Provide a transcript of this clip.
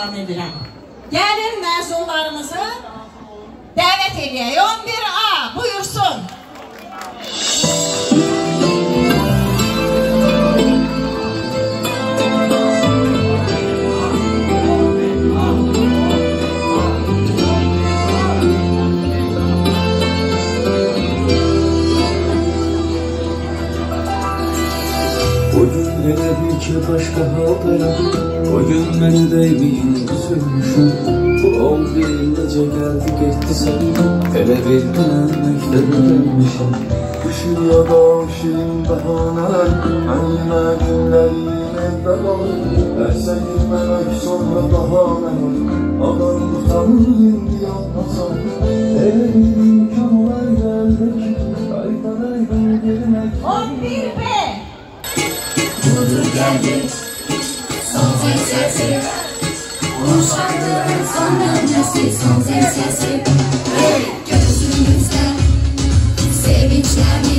salam edirəm. Gəlin məzunlarımızı dəvət edək. 11A Elə bil ki başqa haldayam O gün məni dəyməyin üzülmüşüm. Bu oldu necə gəldi getdi sən Elə bir mən məktəbə dönmüşəm Bu şirya da şirin bəhanələr Mən yenə günlərim evdə qalır Dərsə girməmək sonra bahanələr Ağam utanır indi yanmasam Elə bir imkan olar gəldi ki Qaydan aydan girmək 11B. Budur geldi. Son sesi. Konuşandığın son dönmesi son sesi? Hey gözümüzde sevinçler